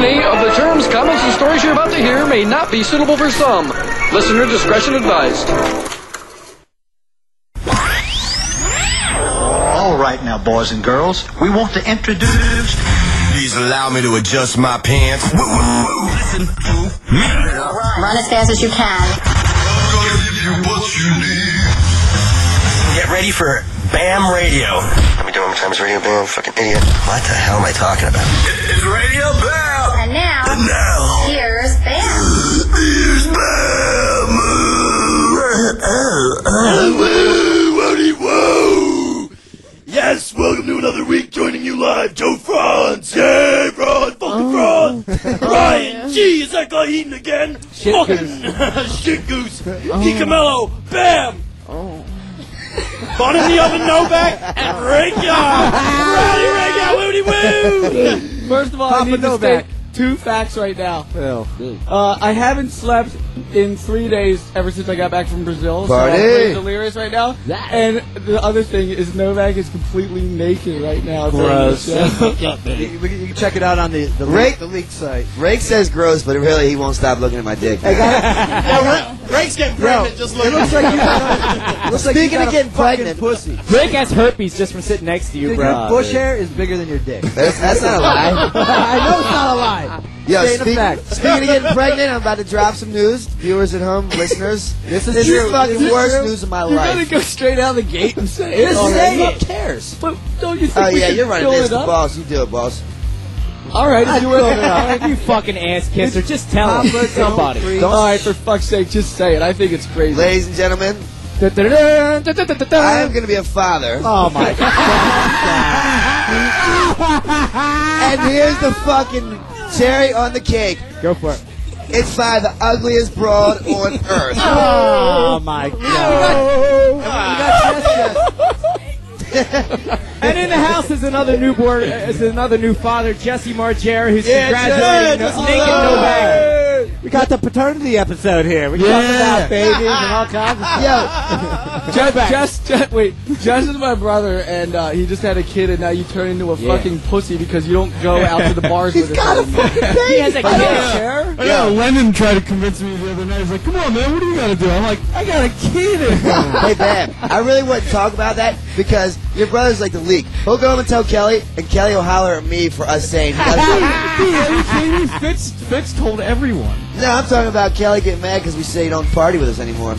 Any of the terms, comments, and stories you're about to hear may not be suitable for some. Listener discretion advised. All right now, boys and girls, we want to introduce. Please allow me to adjust my pants. Woo, woo, woo. Listen to me. Run as fast as you can. Get ready for BAM Radio. Let me do it one more time. It's Radio BAM. Fucking idiot. What the hell am I talking about? It's Radio BAM. And now, And now, here's Bam. here's BAM. Woo, woody, whoa. Yes, welcome to another week. Joining you live, Joe Frantz. Yay, Frantz. Fucking oh. Frantz. Oh, Ryan. Gee, is that guy eating again? Fucking shit goose. Oh. DiCamillo. Bam. Oh. Bun in the oven, Novak, and Rake Yohn! Rowdy Rake Yohn, woody woo! First of all, I need to state two facts right now. Uh, I haven't slept in three days ever since I got back from Brazil. So I'm Party. pretty delirious right now. And the other thing is Novak is completely naked right now. during the. You, you can check it out on the the Rick- leak, the leak site. Rake says gross, but really he won't stop looking at my dick. Yeah, Rake's getting pregnant. Just look. It looks like you got. looks like Speaking of getting pregnant. pussy. Rick has herpes just from sitting next to you, Dude, bro. your bush hair is bigger than your dick. That's, that's not a lie. I know it's not a lie. Stating a speak, fact. speaking of getting pregnant, I'm about to drop some news. Viewers at home, listeners, This is this true. is fucking This worst true. news of my You're gonna go straight out the gate and say it. Just oh, already. say Who cares? But don't you oh, think Oh yeah, you're running fill this, it the boss. You do it, boss. All right, if you will. you fucking ass kisser. Just tell Papa, him. don't Somebody. breathe. All right, for fuck's sake, just say it. I think it's crazy. Ladies and gentlemen, I am going to be a father. Oh my god. And here's the fucking cherry on the cake. Go for it. It's by the ugliest broad on earth. Oh, oh my god. and in the house is another newborn, is another new father, Jesse Margera, who's congratulating just naked Novak. We got the paternity episode here. We talked about babies and all kinds of stuff. Yo, Just, just, just, wait. Jess is my brother, and uh, he just had a kid, and now you turn into a Yeah. fucking pussy because you don't go out to the bars with he's got a fucking baby. He has a I don't kid. care. I know Lennon tried to convince me the other night. He's like, "Come on, man, what do you got to do?" I'm like, "I got a kid." Hey, Bam, I really wouldn't talk about that because your brother's like the leak. He'll go home and tell Kelly, and Kelly will holler at me for us saying. Dude, are you kidding me? Fitz, Fitz told everyone. No, I'm talking about Kelly getting mad because we say you don't party with us anymore.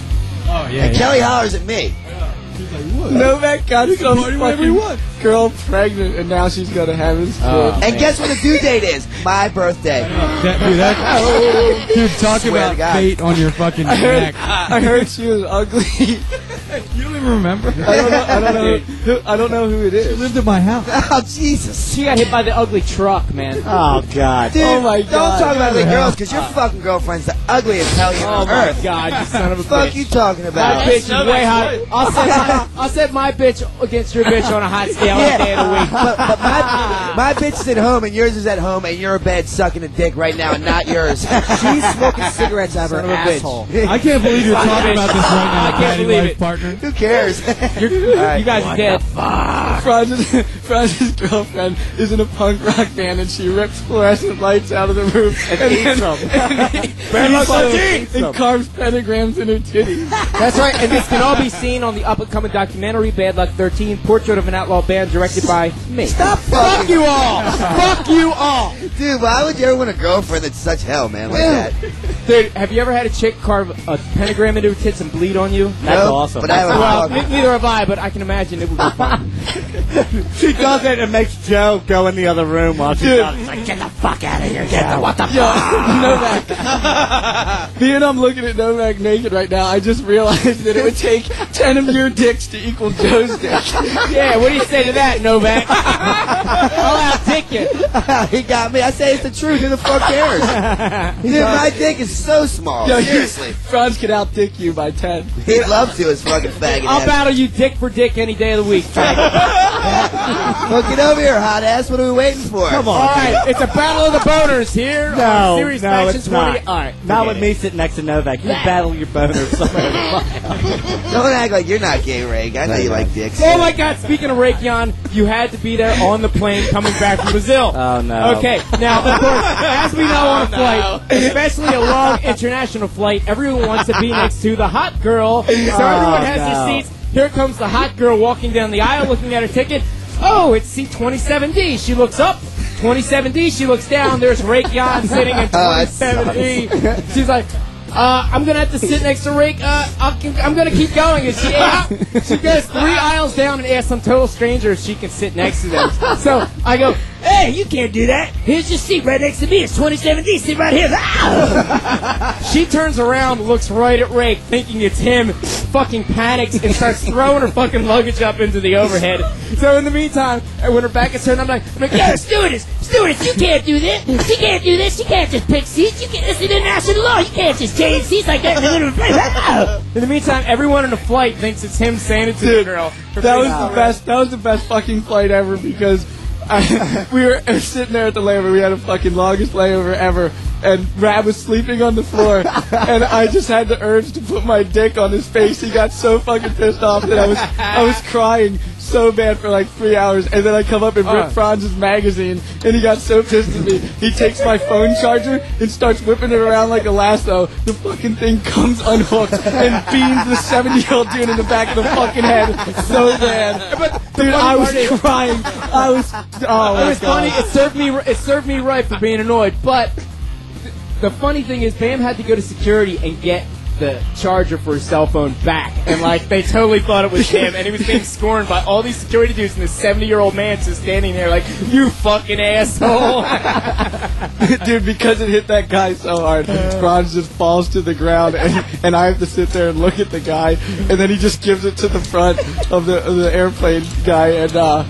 Oh yeah. And Kelly hollers at me. Novak got some party whenever you fucking girl pregnant, and now she's gonna have his oh, kid. Oh. And guess what the due date is? My birthday. That, dude, that, dude, talk Swear about God. fate on your fucking I heard, neck. I heard she was ugly. You don't even remember? I don't know. I don't know. Who, I don't know who it She lived at my house. Oh Jesus, She got hit by the ugly truck, man. Oh God. dude! Oh, my God! Don't talk about the girls because your fucking girlfriend's the ugliest hellion Oh on my earth. god, you son of a Fuck bitch. you talking My about? bitch is way hot. I'll set, my, I'll set my bitch against your bitch on a hot scale any day of the week. but, but my, my bitch is at home and yours is at home and you're in bed sucking a dick right now and not yours. She's smoking cigarettes out of her Son of asshole. I can't believe you're talking about this right now, I can't believe life it. partner. Who cares? You guys are dead. Frantz's, Frantz's girlfriend is in a punk rock band and she rips fluorescent lights out of the roof and, eats then- them. and, luck on and, and carves pentagrams in her titties. That's right, and this can all be seen on the up-and-coming documentary Bad Luck 13, Portrait of an Outlaw Band, directed by me. Stop fucking you all! Fuck you all! Dude, why would you ever want a girlfriend that's such hell, man, like that? Dude, have you ever had a chick carve a pentagram into her tits and bleed on you? That's Nope, awesome. but I haven't well, neither have I, but I can imagine it would be fun. She does it and makes Joe go in the other room while she Dude. does it. Like, get the fuck out of here. Get the what the Yo, Novak. Being I'm looking at Novak naked right now, I just realized that it would take 10 of your dicks to equal Joe's dick. yeah, what do you say to that, Novak? I'll outdick you. he got me. I say it's the truth. Who the fuck cares? Dude, my dick is so small. Yo, Seriously. Frantz could outdick you by 10. He'd love to, his fucking faggot I'll battle you dick for dick any day of the week. Frank. Well, get over here, hot ass. What are we waiting for? Come on. All right, it's a battle of the boners here. No, on Sirius no, Faction it's 20. not. All right, Not with it. me sitting next to Novak. You battle your boner somewhere. Don't act like you're not gay, Ray. I know you like dicks. Oh my God! Speaking of Rake Yohn, you had to be there on the plane coming back from Brazil. Oh, no. Okay, now of course, as we know on a oh, flight, especially a long international flight, everyone wants to be next to the hot girl. So oh, everyone has no. their seats. Here comes the hot girl walking down the aisle, looking at her ticket. Oh, it's seat 27D. She looks up. 27D. She looks down. There's Rake Yohn sitting in Oh, 27D. She's like. Uh, I'm gonna have to sit next to Rake. Uh, I'll, I'm gonna keep going. And she asks, she goes three aisles down and asks some total stranger if she can sit next to them. So I go, Hey, you can't do that. Here's your seat right next to me. It's 27D. Sit right here. she turns around, looks right at Rake, thinking it's him. Fucking panics and starts throwing her fucking luggage up into the overhead. So in the meantime, when her back is turned, I'm like, I'm like, Yo, stewardess, stewardess, you can't do this. She can't do this. She can't just pick seats. You can't. This is international law. You can't just change seats like that in the middle of a flight. In the meantime, everyone in the flight thinks it's him saying it to the girl. That was the best. That was the best fucking flight ever because I, we were sitting there at the layover. We had a fucking longest layover ever, and Raab was sleeping on the floor, and I just had the urge to put my dick on his face. He got so fucking pissed off that I was I was crying so bad for like three hours, and then I come up and rip Uh. Frantz's magazine, and he got so pissed at me. He takes my phone charger and starts whipping it around like a lasso. The fucking thing comes unhooked and beams the 70 year old dude in the back of the fucking head so bad. But dude, I was is- crying. I was. Oh It was god. funny. It served me. It served me right for being annoyed. But th- the funny thing is, Bam had to go to security and get the charger for his cell phone back, and like they totally thought it was him, and he was being scorned by all these security dudes, and this seventy-year-old man just standing there like, "You fucking asshole." dude, because it hit that guy so hard, Frantz just falls to the ground, and, and I have to sit there and look at the guy, and then he just gives it to the front of the of the airplane guy, and uh,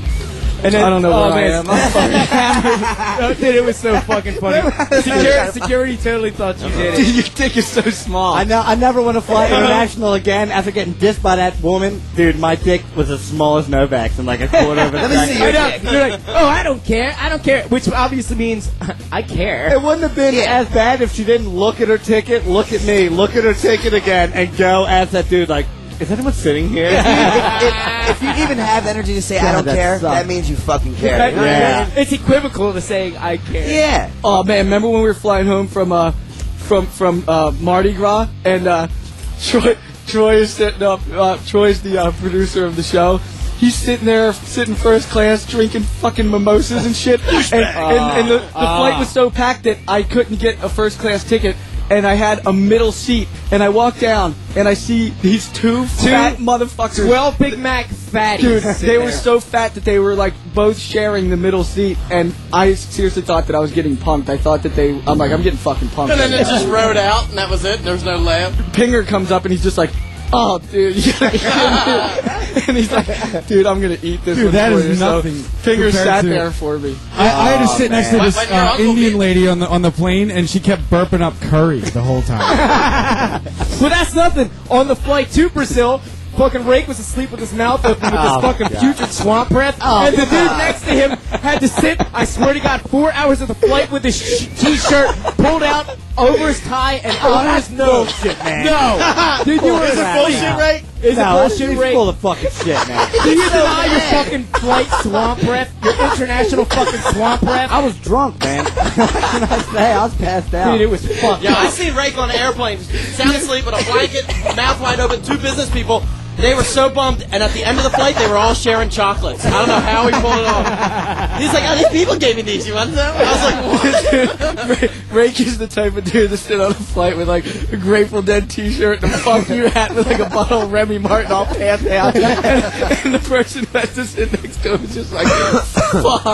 And then, I don't know oh, where I man, am. I'm fucking- Oh, dude, it was so fucking funny. Security, security totally thought you did Dude, it. your dick is so small. I know. I never want to fly international again after getting dissed by that woman. Dude, my dick was as small as Novak's and like a quarter of a Let me see your I know. dick. You're like, oh, I don't care. I don't care. Which obviously means I care. It wouldn't have been as bad if she didn't look at her ticket, look at me, look at her ticket again, and go ask that dude like, "Is anyone sitting here?" if, if, if you even have energy to say I don't that care, sucks. that means you fucking care. That- Yeah. It's equivocal to saying I care. Yeah. Oh man, remember when we were flying home from uh from from uh, Mardi Gras and uh, Troy Troy is sitting up. Uh, Troy's the uh, producer of the show. He's sitting there, sitting first class, drinking fucking mimosas and shit. And, and, and the, the flight was so packed that I couldn't get a first class ticket. And I had a middle seat. And I walk down and I see these two, fat motherfuckers. Twelve Big Mac fatties. Dude, sitting they were so fat that they were like both sharing the middle seat, and I seriously thought that I was getting punked. I thought that they, I'm like, I'm getting fucking punked. And then right it now. just rode out, and that was it. There was no laugh. Pinger comes up and he's just like, "Oh, dude," you gotta kill me." and he's like, "Dude, I'm gonna eat this." Dude, one that for is you." So nothing Pinger compared sat to- there for me. I, I had to sit next to this uh, Indian lady on the on the plane, and she kept burping up curry the whole time. Well, that's nothing. On the flight to Brazil, fucking Rake was asleep with his mouth open with Oh, this fucking putrid swamp breath, oh, and the dude next to him had to sit. I swear to God, four hours of the flight with his sh- t-shirt pulled out over his tie and oh, over his nose. bullshit, man. No, dude, you were Is it asleep. bullshit, right? Is no, it bullshit, he's Rake? full of fucking shit, man. Do you deny your fucking flight swamp breath? Your international fucking swamp breath? I was drunk, man. what can I say? I was passed out. Dude, it was fucked Yeah, I seen Rake on an airplane, sound asleep with a blanket, mouth wide open, two business people. They were so bummed, and at the end of the flight, they were all sharing chocolates. I don't know how he pulled it off. He's like, oh, these people gave me these. You want them? I was like, what? Ray, Rake is the type of dude to sit on a flight with like a Grateful Dead T-shirt and a fuck you hat with like a bottle of Remy Martin all passed out, and, and the person that has to sit next to him is just like, fuck.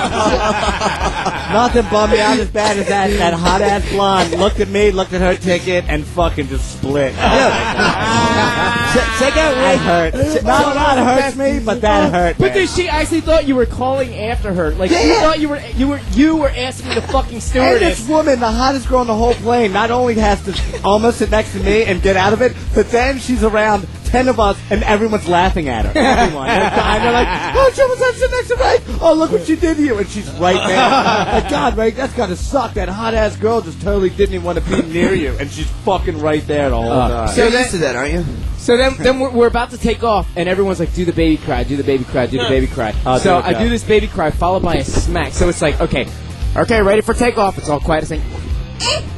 Nothing bummed me out as bad as that, that hot ass blonde looked at me, looked at her ticket, and fucking just split. Check out That Ray. Hurt. Not that hurts me, but that hurt. But dude, she actually thought you were calling after her. Like she Yeah. thought you were you were you were asking the fucking And stewardess. this woman, the hottest girl on the whole plane, not only has to almost sit next to me and get out of it, but then she's around ten of us, and everyone's laughing at her. Everyone. They're, dying. They're like, oh, someone's sitting next to Ray. Oh, look what she did to you. And she's right there. like, God, Ray, that's gotta suck. That hot ass girl just totally didn't even want to be near you, and she's fucking right there the whole uh, time. So used to that, aren't you? So then, then we're, we're about to take off, and everyone's like, "Do the baby cry, do the baby cry, do the baby cry." Oh, so there we I go. do this baby cry, followed by a smack. So it's like, okay, okay, ready for takeoff. It's all quiet. It's like,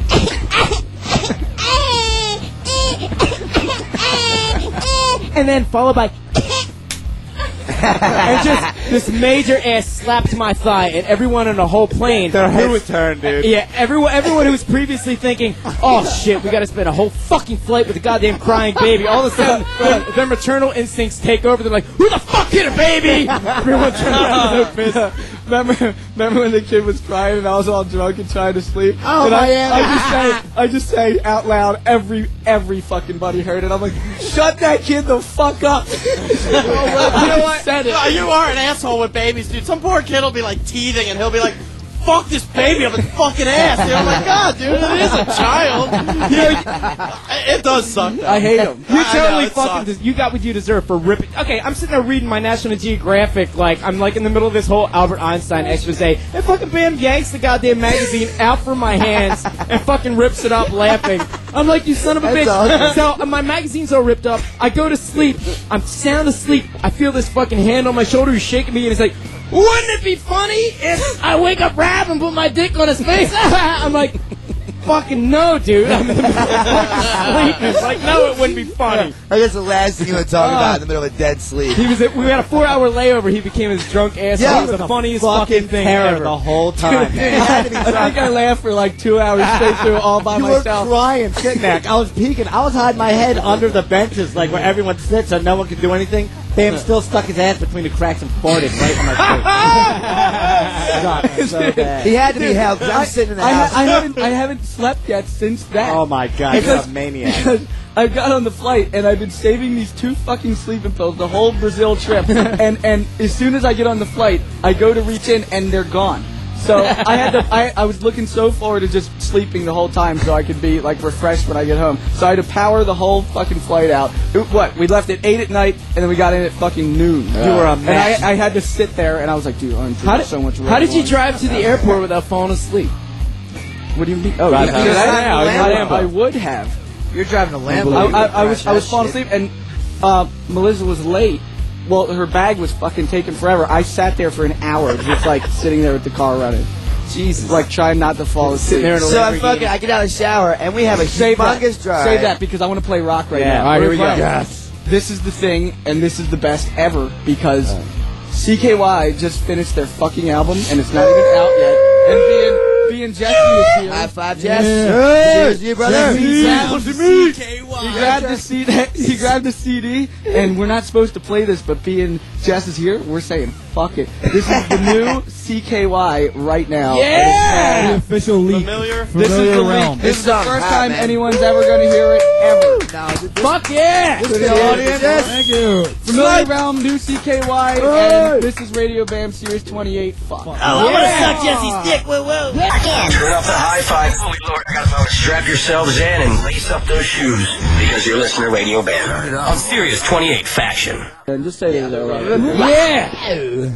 and then followed by. and just this major ass slap to my thigh, and everyone on the whole plane. Their heads turned, dude. yeah, everyone, everyone who was previously thinking, "Oh shit, we got to spend a whole fucking flight with a goddamn crying baby," all of a sudden, their, their maternal instincts take over. They're like, "Who the fuck hit a baby?" Everyone turns around and they're pissed. Remember, remember when the kid was crying and I was all drunk and trying to sleep? Oh, and I, my. I just say, I just say out loud, every every fucking buddy heard it. I'm like, shut that kid the fuck up. You know what? Said it. You are an asshole with babies, dude. Some poor kid will be like teething, and he'll be like, "Fuck this baby up its fucking ass." Dude, I'm like, God, dude, it is a child. You know, it does suck. Though. I hate him. You totally know, fucking. sucks. Des- you got what you deserve for ripping. Okay, I'm sitting there reading my National Geographic, like I'm like in the middle of this whole Albert Einstein expose, and fucking Bam yanks the goddamn magazine out from my hands and fucking rips it up, laughing. I'm like, you son of a bitch. So uh, my magazine's all ripped up. I go to sleep. I'm sound asleep. I feel this fucking hand on my shoulder. He's shaking me, and it's like. Wouldn't it be funny if I wake up Raab and put my dick on his face? I'm like, fucking no, dude. I'm in the middle of fucking sleep. It's like, no, it wouldn't be funny. I guess the last thing you would talk about in the middle of a dead sleep. He was. At, we had a four-hour layover. He became his drunk ass. Yeah, it was the funniest fucking thing terror ever. the whole time. I think I laughed for like two hours straight through all by You were myself. crying, sitting there. I was peeking. I was hiding my head under the benches, like where everyone sits and no one could do anything. Bam still stuck his ass between the cracks and farted right on my face. So bad. He had to be held. I'm sitting in the I, house. ha- I haven't I haven't slept yet since that. Oh my god, you're a maniac. Because I got on the flight and I've been saving these two fucking sleeping pills the whole Brazil trip. and and as soon as I get on the flight, I go to reach in and they're gone. So I had to. I, I was looking so forward to just sleeping the whole time so I could be like refreshed when I get home. So I had to power the whole fucking flight out. It- what? We left at eight at night and then we got in at fucking noon. You were a And mess. I, I had to sit there and I was like, dude, I'm How did, so much. how did you Red drive to the airport without falling asleep? What do you mean? Oh, Right yeah, now. because I, I- I would have. You're driving a Lambo. I, I, I was I was falling asleep and uh, Melissa was late. Well, her bag was fucking taking forever. I sat there for an hour, just like sitting there with the car running. Jesus, like trying not to fall asleep. Sitting there in a So I Lamborghini. fucking I get out of the shower and we have a Save that. humongous drive. Save that because I want to play rock right Yeah. now. All right, here we go. Yes. This is the thing, and this is the best ever because CKY just finished their fucking album, and it's not even out yet. And being being Jesse is here. High five, Jess. Yeah. Cheers to you, brother. He grabbed, he grabbed the CD. He grabbed the CD, and we're not supposed to play this, but being Jess is here, we're saying fuck it. This is the new CKY right now. Yeah! The official leak. Familiar? This is Familiar the realm. leak. This is the first song, time man. anyone's ever going to hear it ever. No, this, Fuck yeah! this is the audience. Thank you. Familiar Realm, new CKY, and this is Radio Bam Sirius 28. Fuck. Oh, I'm gonna suck Jesse's dick. Whoa, whoa. Turn up the high five. Holy Lord, I gotta strap yourselves in and lace up those shoes because you're listening to Radio Bam on Sirius 28 Faction. And just say that. Uh, Yeah!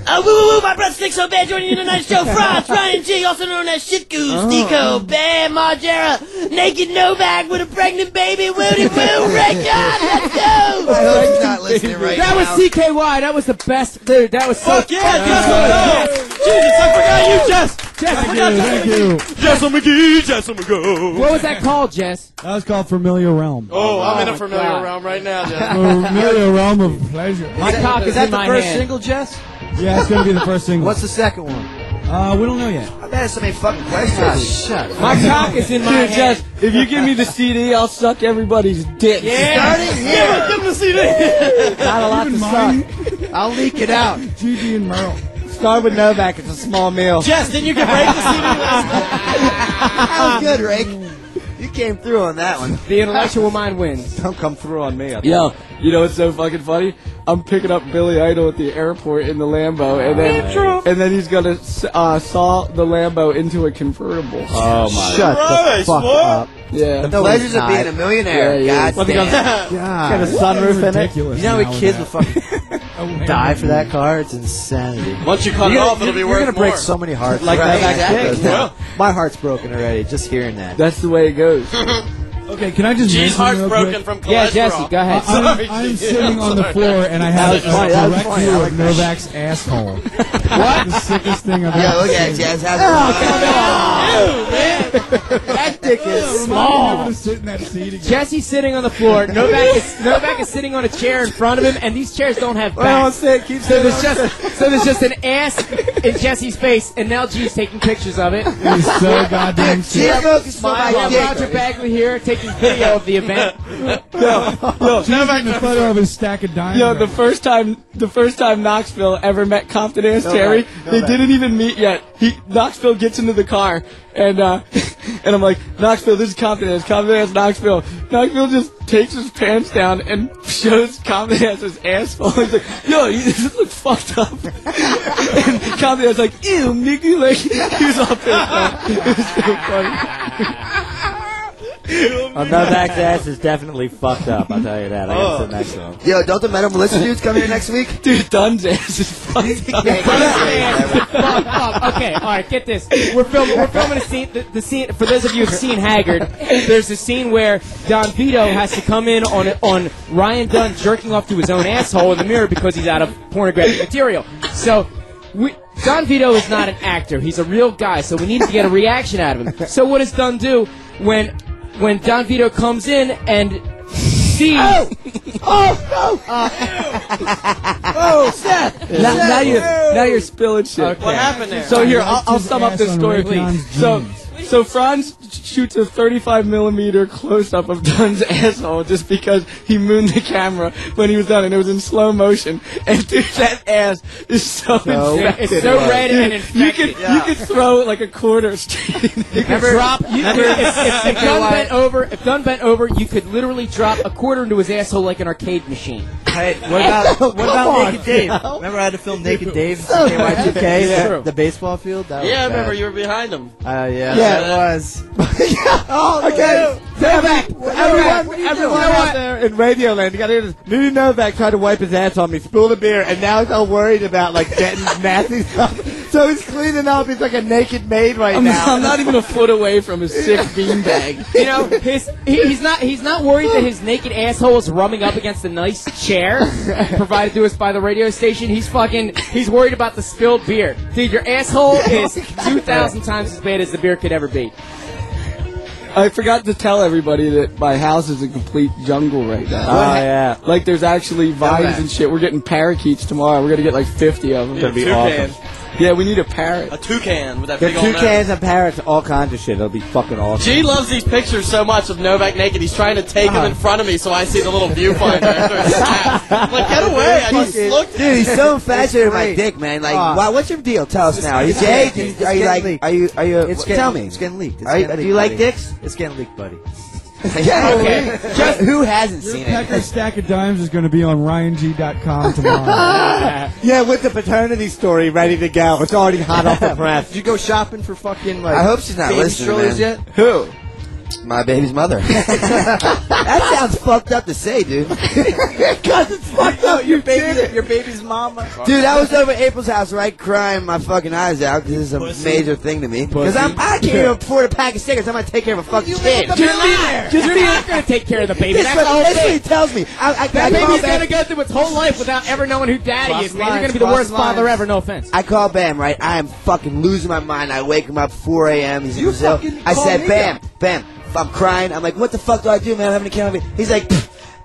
Oh, woo, woo, woo, my brother stinks so bad joining you tonight. Joe Frantz, Ryan Gee, also known as Shit Goose, Dico, Bam, Margera, Naked Novak with a pregnant baby, Woody Woo, Ray God, let's I hope he's not listening right That now. was CKY. That was the best. Dude, that was so Fuck yeah, Jess, let's! Jesus, I forgot you, Jess! Jess, I forgot Thank you. Jess McGee, Jess McGee. What was that called, Jess? That was called Familiar Realm. Oh, I'm in Oh a familiar God. realm right now, Jess. Familiar Realm of Pleasure. My cock is, Is that in the my first hand. single, Jess? Yeah, it's gonna be the first single. What's the second one? Uh, we don't know yet. I've asked so many fucking questions. shut My cock is in my Dude, hand. Jess, if you give me the CD, I'll suck everybody's dick. Yeah. Yeah, give him the CD. Not a lot to suck. I'll leak it out. GG and Merle. Start with Novak. It's a small meal. Jess, didn't you get break the CD last night? That was good, Rick. You came through on that one. The intellectual mind wins. Don't come through on me. Yo, you know what's so fucking funny? I'm picking up Billy Idol at the airport in the Lambo, and then and then he's gonna uh, saw the Lambo into a convertible. Oh my Shut Christ, the fuck what? up. Yeah. The pleasures of being a millionaire. Yeah, yeah. God damn. Got a sunroof in it. You know how many kids will fucking oh, would die for that car? It's insanity. Once you cut it You're off, gonna- it'll be you're gonna break so many hearts. Like right, that exactly. chick. Now, My heart's broken already just hearing that. That's the way it goes. Okay, can I just G's mention real broken quick? from cholesterol. Yeah, Jesse, go ahead. I'm, Sorry, I'm sitting I'm on the floor and I have a funny, that was direct view I of like that. Novak's asshole. what? The sickest thing I've Yeah, ever look seen. at it, Jazz. How's That oh, dick is small. to sit in that seat again. Jesse's sitting on the floor. Novak is, Novak is sitting on a chair in front of him, and these chairs don't have Well, backs. say it. Keep So there's just so there's just an ass in Jesse's face, and now G's taking pictures of it. It is so goddamn She's sick. focused on I my have dick. Roger Bagley here taking video of the event. She's taking a photo of his stack of diamonds. Yo, the first time, the first time Knoxville ever met Compton Ass Terry, they didn't even meet yet. He Knoxville gets into the car, and uh, and I'm like, Knoxville, this is Compton Ass, Knoxville. Knoxville just takes his pants down and shows Compton Ass's asshole. He's like, Yo, you this looks fucked up. and Ass like, Ew, nigga, like he was all pissed off. It was so funny. Oh, Novak's ass is definitely fucked up. I'll tell you that. I gotta oh. sit next to him. Yo, don't the Metal Melissa dudes come here next week? Dude, Dunn's ass is fucked up. Fuck, fuck. Okay, all right, get this. We're filming. We're filming a scene. The, the scene for those of you who've seen Haggard. There's a scene where Don Vito has to come in on on Ryan Dunn jerking off to his own asshole in the mirror because he's out of pornographic material. So. We, Don Vito is not an actor. He's a real guy, so we need to get a reaction out of him. So what does Dunn do when when Don Vito comes in and sees Oh, oh, oh, oh, Seth! Now, now you're now you're spilling shit. What happened there? So here, I'll, I'll sum up ass this story, please. So, jeans. So Franz shoots a 35 millimeter close up of Dunn's asshole just because he mooned the camera when he was done, and it was in slow motion. And dude, that ass is so, infected. it's so red and Dude, You infected. could you could throw like a quarter straight. in You could drop. You, if, if, if Dunn bent over, if Dunn bent over, you could literally drop a quarter into his asshole like an arcade machine. Hey, what about what about Naked Dave? Remember I had to film Naked Dave in KY2K, That's the, baseball field? That Yeah, I remember bad. you were behind him. Uh, yeah, Yeah. It was. Oh, okay. Novak, everyone, What everyone doing? out there in Radioland, you gotta hear this. Nudie Novak tried to wipe his ass on me, spilled a beer, and now he's all worried about like getting nasty stuff. So he's cleaning up. He's like a naked maid right I'm, now. I'm not even a foot away from his sick beanbag. You know, his he, he's not he's not worried that his naked asshole is rubbing up against a nice chair provided to us by the radio station. He's fucking he's worried about the spilled beer. Dude, your asshole oh is two thousand times as bad as the beer could ever be. I forgot to tell everybody that my house is a complete jungle right now. Oh yeah. Like there's actually vines and shit. We're getting parakeets tomorrow. We're gonna get like 50 of them. Yeah, be toucan. awesome. Yeah, we need a parrot. A toucan with that Get big old nose. toucans and parrots, all kinds of shit. It'll be fucking awesome. G loves these pictures so much of Novak naked. He's trying to take him in front of me so I see the little viewfinder after his snap. I'm like, get away! I just looked. Dude, he's so infatuated with my dick, man. Like, Ah. what's your deal? Tell us now. Are you gay? Do- Are you like? Are you? Are you? It's getting, tell me. It's getting leaked. It's Are you- getting do you like buddy. dicks? It's getting leaked, buddy. yeah. Okay. Just who hasn't Your seen Pecker it? stack of dimes is going to be on ryang.com tomorrow. Yeah, with the paternity story ready to go. It's already hot off the press. Did you go shopping for fucking like? I hope she's not baby listening, strollers man. yet. Who? My baby's mother. that sounds fucked up to say, dude. Because it's fucked up. Your baby, your baby's mama. Dude, I was over at April's house, right, crying my fucking eyes out because this is a major thing to me. Because I'm I can't even afford a pack of cigarettes. I'm gonna take care of a fucking kid. Just be, just be not gonna take care of the baby. This That's the what, whole that's what he tells me. I, I, I, That call baby's gonna go through its whole life without ever knowing who daddy Cross is, man. You're gonna be the cross worst father ever. No offense. I call Bam, right? I am fucking losing my mind. I wake him up 4 a.m. He's in You Brazil. I said, Bam. Bam. I'm crying. I'm like, what the fuck do I do, man? I'm having a kid. He's like,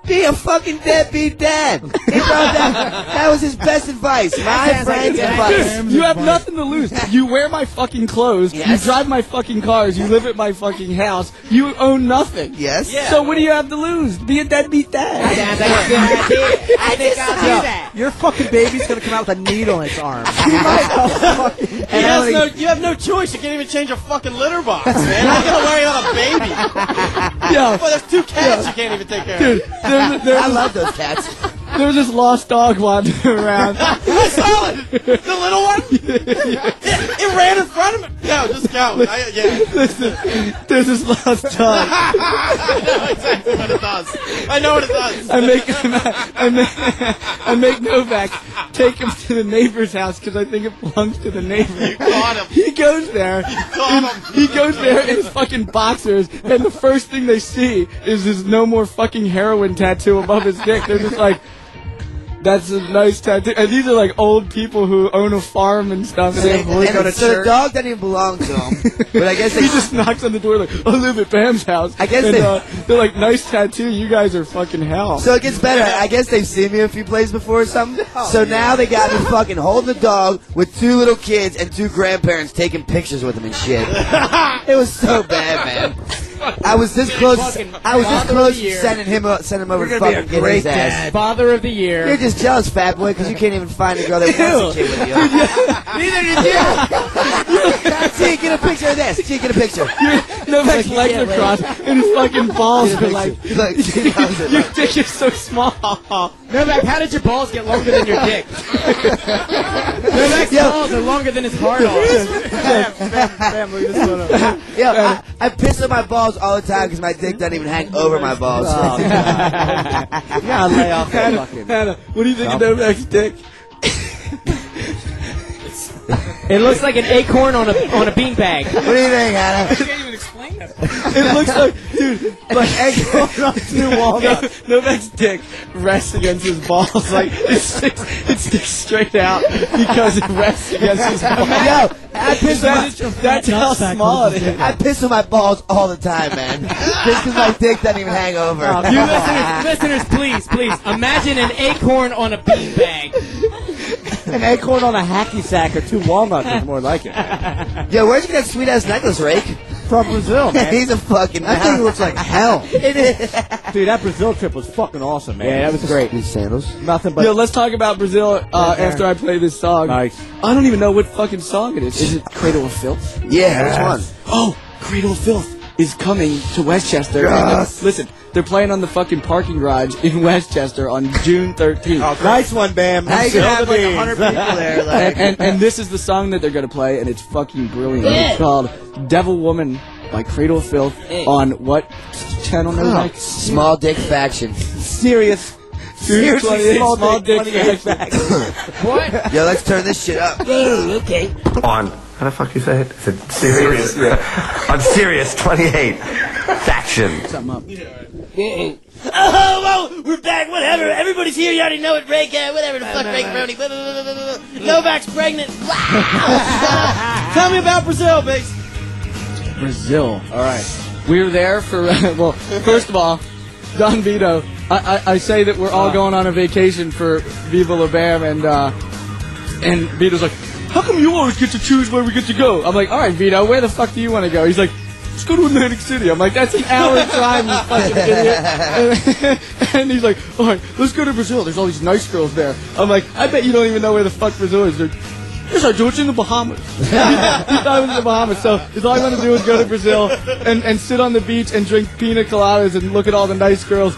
be a fucking deadbeat dad. He brought that. That was his best advice. My sounds friend's advice. You have nothing to lose. You wear my fucking clothes. Yes. You drive my fucking cars. You live at my fucking house. You own nothing. Yes. Yeah. So what do you have to lose? Be a deadbeat dad. Sounds like a good idea. I think I'll do that. Your fucking baby's gonna come out with a needle in its arm. He has no, you have no choice. You can't even change a fucking litter box, man. How you gonna worry about a baby? Yo. Well, there's two cats you can't even take care Dude, of. there's, there's, I love those cats. there was this lost dog wandering around. I saw it. The little one. it ran in front of me. No, just go. I, yeah. There's this is lost dog. I know exactly what it does. I know what it does. I make I make I make Novak take him to the neighbor's house because I think it belongs to the neighbor. You caught him. He goes there. caught and He goes there in his fucking boxers, and the first thing they see is this no more fucking heroin tattoo above his dick. They're just like. That's a nice tattoo. And these are like old people who own a farm and stuff. And they And, and so the dog doesn't even belong to him. But I guess they he just knocks on the door like, I live at Bam's house. I guess and, they- uh, they're like, nice tattoo. You guys are fucking hell. So it gets better. I guess they've seen me a few places before or something. Oh, so now they got me fucking holding the dog with two little kids and two grandparents taking pictures with him and shit. it was so bad, man. I was this close. I was this close the to year. sending him, uh, sending him over You're to gonna be fucking a get great his ass. Father of the year. You're just jealous, fat boy, because you can't even find a girl that wants to kid with you. Neither did you. See, get a picture of this. See, get a picture. Novak's legs are crossed, and his fucking balls are like. Your dick is so small. Novak, how did your balls get longer than your dick? Novak's balls are longer than his hard Yeah, I, I piss on my balls all the time because my dick doesn't even hang over my balls. Oh, yeah, I lay off that fucking. Hannah, what do you think of Novak's dick? It looks like an acorn on a on a beanbag. What do you think, Hannah? can't even explain it. It looks like, dude, like egg on two walnuts. Novak's dick rests against his balls, like it sticks, it sticks straight out because it rests against his balls. Yo, I piss on my, That's, that's how small it is. I piss on my balls all the time, man. Just because my dick doesn't even hang over. Oh, you listeners, listeners, please, please, imagine an acorn on a beanbag. An acorn on a hacky sack or two walnuts is more like it. Yo, where'd you get that sweet ass necklace, Rake? From Brazil, man. He's a fucking. That thing looks like hell. It is. Dude, that Brazil trip was fucking awesome, man. Yeah, that was great. These sandals. Nothing but Yo, let's talk about Brazil uh, Yeah. after I play this song. Nice. I don't even know what fucking song it is. Is it Cradle of Filth? Yeah, which one? Oh, Cradle of Filth is coming to West Chester. And, uh, Yes. listen, they're playing on the fucking parking garage in West Chester on June 13th. nice one, Bam. Now you have like a hundred people there. and, Like, and, and this is the song that they're going to play, and it's fucking brilliant. It's called Devil Woman by Cradle of Filth on what channel, no, oh. Mike? small dick faction. Serious. Serious Seriously, small small dick, dick 28 faction. What? Yo, let's turn this shit up. okay. On. How the fuck you say it? Is it serious? yeah. On Sirius 28. Faction. Something up. Yeah. Oh, well, we're back. Whatever. Everybody's here. You already know it. Ray, uh, whatever the fuck, Ray blah. Novak's pregnant. Wow. Tell me about Brazil, Biggs. Brazil. All right. We were there for, well, first of all, Don Vito, I, I, I say that we're all going on a vacation for Viva La Bam, and, uh, and Vito's like, how come you always get to choose where we get to go? I'm like, all right, Vito, where the fuck do you want to go? He's like, let's go to Atlantic City. I'm like, that's an hour drive, you fucking idiot. And, and he's like, all right, let's go to Brazil. There's all these nice girls there. I'm like, I bet you don't even know where the fuck Brazil is. They're, Yes, I do. It's in the Bahamas. he thought it was in the Bahamas. So all I want to do is go to Brazil and, and sit on the beach and drink pina coladas and look at all the nice girls.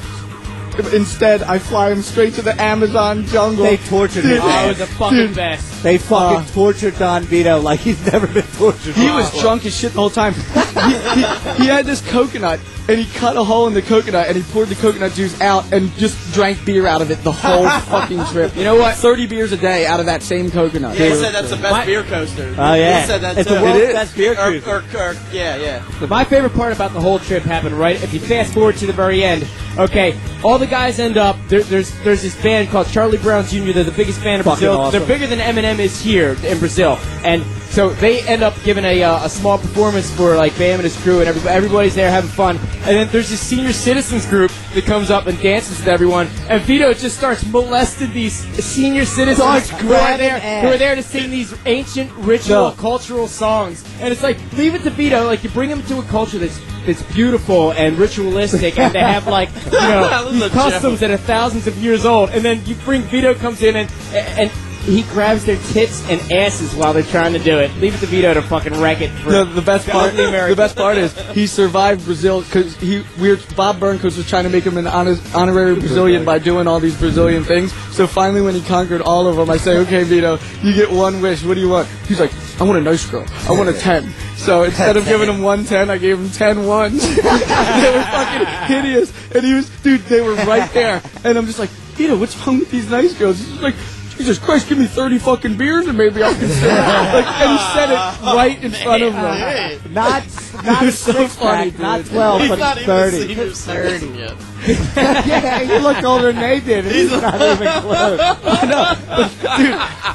Instead, I fly him straight to the Amazon jungle. They tortured him. Oh, it was the fucking Dude. best. They fucking Uh, tortured Don Vito like he's never been tortured. He was drunk as shit the whole time. He, he, he had this coconut, and he cut a hole in the coconut, and he poured the coconut juice out, and just drank beer out of it the whole fucking trip. You know what? Thirty beers a day out of that same coconut. Yeah, he said that's the best My- beer coaster. Oh, yeah. He said that It's too. the world's It is. best beer Or, cruiser. or, or, yeah, yeah. But my favorite part about the whole trip happened right. If you fast forward to the very end, okay, all the guys end up. There, there's there's this band called Charlie Brown Jr. They're the biggest band in Fucking Brazil. awesome. They're bigger than Eminem is here in Brazil, and so they end up giving a, uh, a small performance for like Bam and his crew, and everybody, everybody's there having fun. And then there's this senior citizens group that comes up and dances with everyone, and Vito just starts molesting these senior citizens who are there who are there to sing these ancient ritual No. cultural songs. And it's like, leave it to Vito. Like, you bring him to a culture that's that's beautiful and ritualistic, and they have like, you know, That these customs that are thousands of years old. And then you bring Vito comes in and and he grabs their tits and asses while they're trying to do it. Leave it to Vito to fucking wreck it. For No, the best part. the best part is he survived Brazil because he we were, Bob Burnquist was trying to make him an honor, honorary Brazilian by doing all these Brazilian things. So finally, when he conquered all of them, I say, "Okay, Vito, you get one wish. What do you want?" He's like, "I want a nice girl. I want a 10. So instead of giving him one 10, I gave him 10 ones. they were fucking hideous, and he was, dude, they were right there, and I'm just like, Vito, what's wrong with these nice girls? He's like. Jesus Christ, give me 30 fucking beers and maybe I'll consider it. Like, and he said it oh, right in front of them. Not, It not was so six funny, pack, not 12, He's but not even 30. Senior citizen yet. yeah, he looked older than they did. and He's not even close.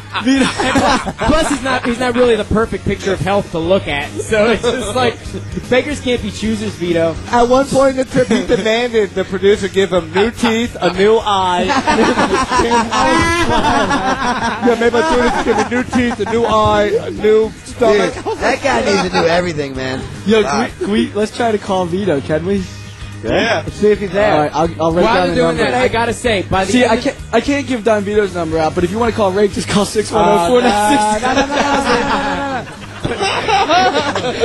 Plus, he's not he's not really the perfect picture of health to look at. So it's just like beggars can't be choosers, Vito. At one point in the trip, he demanded the producer give him new teeth, a new eye. yeah, maybe I do this. Give him new teeth, a new eye, a new Dude, stomach. that guy needs to do everything, man. Yo, can we, can we, let's try to call Vito, can we? Yeah. Let's see if he's there. All right, I'll, I'll write While down they're the doing number. that, I gotta say, by the See, end I of- can't, I can't give Don Vito's number out, but if you want to call Ray, just call Oh, 610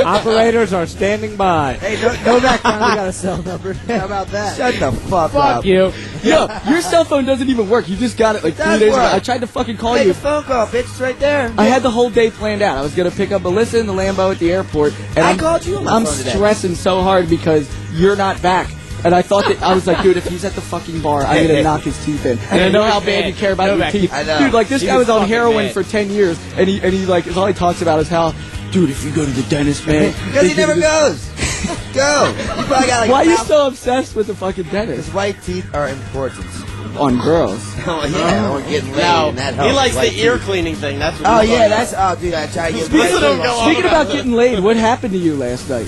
Operators are standing by. Hey, no, Novak finally got a cell number. How about that? Shut the fuck, Fuck up. you. Yo, your cell phone doesn't even work. You just got it like three Does days ago. work. I tried to fucking call Make you. a phone call, bitch. It's right there. I had the whole day planned out. I was gonna pick up Alyssa in the Lambo at the airport, and I am called you on my I'm phone today. stressing so hard because you're not back. And I thought that I was like, dude, if he's at the fucking bar, I'm gonna knock his teeth in. And I know how bad you care about your Novak, teeth, I know. dude. Like this He guy was was on heroin mad. for ten years, and he and he like is all he talks about is how, dude, if you go to the dentist, man, Because he never goes. Go. You probably got like. Why are you so obsessed with the fucking dentist His white teeth are important. on girls? Oh yeah, or getting laid, No, and that he likes White the ear cleaning thing. That's what Oh he's yeah, talking that's oh dude, I try to get. Speaking of teeth. go on Speaking about about getting laid, what happened to you last night?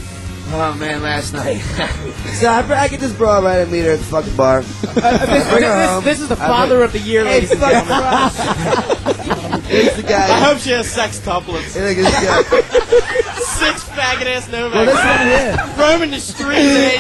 Oh man, last night. so I, I get this broad right and meet her at the fucking bar. Uh, this, Bring her this- home. this is the father put- of the year, Hey, ladies and fuck gentlemen. Here's the guy. Hope she has sex couplets. Look at this guy. Six faggot ass Novak. Well, this one here. Roaming the streets.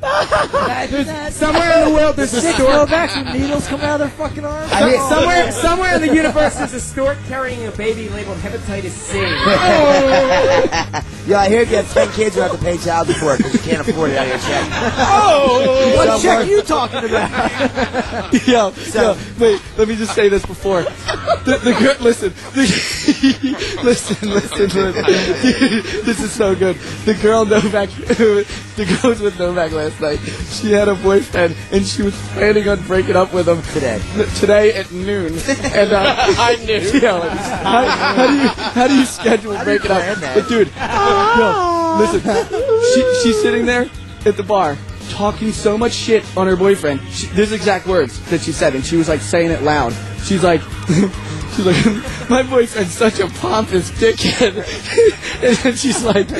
Eh? Somewhere in the world, there's a Six stork. Novaks with needles coming out of their fucking arms. I mean- Somewhere, somewhere in the universe, there's a stork carrying a baby labeled hepatitis C. Oh. Yo, I hear if you have ten kids, you have to pay child support because you can't afford it out of your check. Oh, What So check Mark- you talking about? yo, yo, wait, let me just say this before. The, the girl, listen, the, listen, listen, listen. this is so good. The girl Novak, the girl was with Novak last night. She had a boyfriend, and she was planning on breaking up with him Today. Today at noon. And uh, I knew. yeah, like, how, how do you how do you schedule How do you breaking up? that? But dude, yo, listen, she, she's sitting there at the bar talking so much shit on her boyfriend. She, there's exact words that she said, and she was like saying it loud. She's like. She's like, my boyfriend's such a pompous dickhead. and then she's like,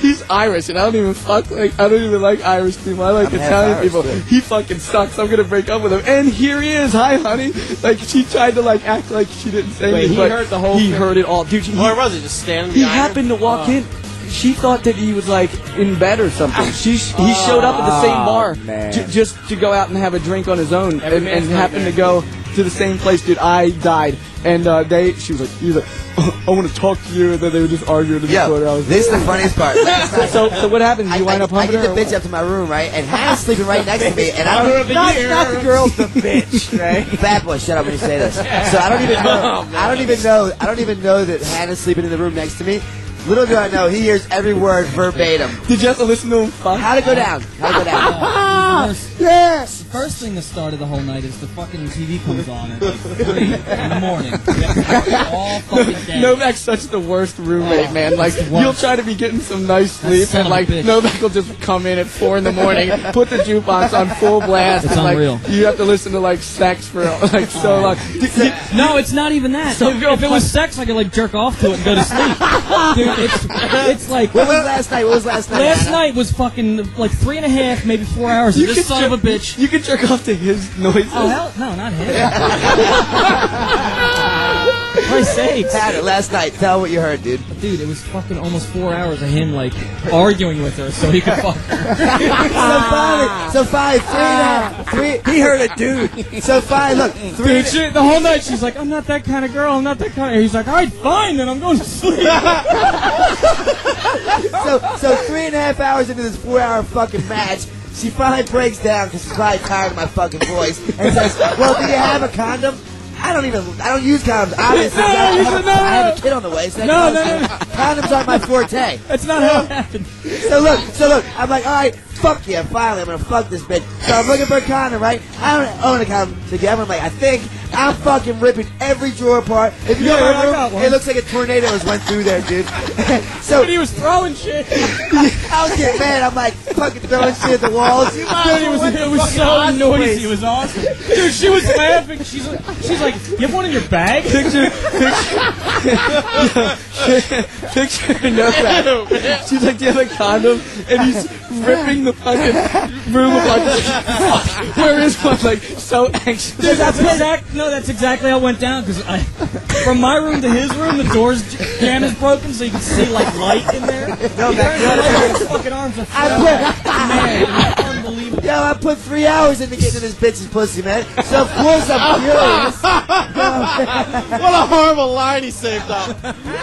he's Irish, and I don't even fuck like I don't even like Irish people. I like I'm Italian Irish, people. He fucking sucks. I'm gonna break up with him. And here he is. Hi, honey. Like she tried to like act like she didn't say Wait, anything. he heard the whole He thing? heard it all, dude. He, Or was he just standing he happened to walk oh. in. She thought that he was like in bed or something. Ah, she he showed up at the same oh, bar man. j- just to go out and have a drink on his own, Every and, and happened to go to the same place. Dude, I died, and uh, they she was like, he was like, I want to talk to you, and then they would just argue in the corner. I was this is the funniest part. Last night, so so what happened? I, You wind I, up I humping get her? the bitch up to my room, right? And Hannah's sleeping right next to me, and I don't Not, not the girl's the bitch, right? Bad boy, shut up when you say this. So I don't even know. I don't even know. I don't even know that Hannah's sleeping in the room next to me. Little do I know, he hears every word verbatim. Did you have to listen to him? Fuck? How to go down? How to go down? Yes. The first thing that started the whole night is the fucking TV comes on at like 3 in the morning. All fucking day. Novak's such the worst roommate, Oh, man. Like worst. you'll try to be getting some nice sleep, son and a like bitch. Novak will just come in at four in the morning, put the jukebox on full blast, It's and like unreal. you have to listen to like sex for like so oh. long. Dude, you- No, it's not even that. Some if, girl if it was sex, I could like jerk off to it and go to sleep. Dude, it's it's like What was last night? What was last night? last night was fucking like three and a half, maybe four hours. you of this could son of a bitch. You can jerk off to his noises. Oh hell, no, not him. Christ's sakes. Had it last night, tell what you heard, dude. Dude, it was fucking almost four hours of him like arguing with her so he could fuck her. so finally, so finally, three and a half, three. He heard a dude. So fine, look, three. Dude, she, the whole night she's like, I'm not that kind of girl, I'm not that kind of. He's like, all right, fine, then I'm going to sleep. so, so three and a half hours into this four-hour fucking match, she finally breaks down because she's probably tired of my fucking voice and says, "Well, do you have a condom?" I don't even. I don't use condoms. Obviously, No, I, have, a, no, I have a kid on the way. So No, no, no, no. Condoms aren't my forte. That's not how it happened. So look, so look, I'm like, all right, fuck yeah, finally, I'm gonna fuck this bitch. So I'm looking for a condom, right? I don't own a condom together. I'm like, I think I'm fucking ripping every drawer apart. If you Yeah, go in I room, it looks like a tornado has went through there, dude. so But he was throwing shit. I was getting mad. I'm like, fucking throwing shit at the walls. You Dude, it was, it was so Oz's noisy. place. It was awesome. Dude, she was laughing. She's like, she's like, you have one in your bag? Picture, picture, picture Novak. She's like, do you have a condom? And he's ripping the fucking room apart. Fuck, Where is one? Like, so anxious. Dude, that's exact. No, that's exactly how it went down. Because I, from my room to his room, the door's j- jam is broken, so you can see like light in there. No, He that- turned the light on, his fucking arms are I flat. put, Man, unbelievable. yo, I put three hours into getting to this bitch's pussy, man. So of course I'm furious. what a horrible line he saved up.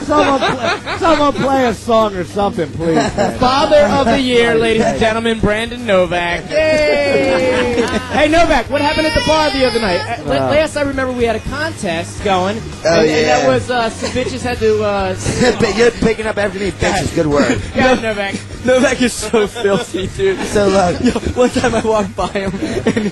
Someone, play, someone play a song or something, please. man. Father of the year, ladies and gentlemen, Brandon Novak. Yay! hey, Novak, what happened at the bar the other night? Uh, la- Uh. last I remember, we had a contest going. Oh, and, and yeah. that was uh, some bitches had to. Uh, But You're picking up after me, bitches. Good work. Go ahead, Novak. Novak is so filthy, dude. So look, Yo, one time I walked by him, and,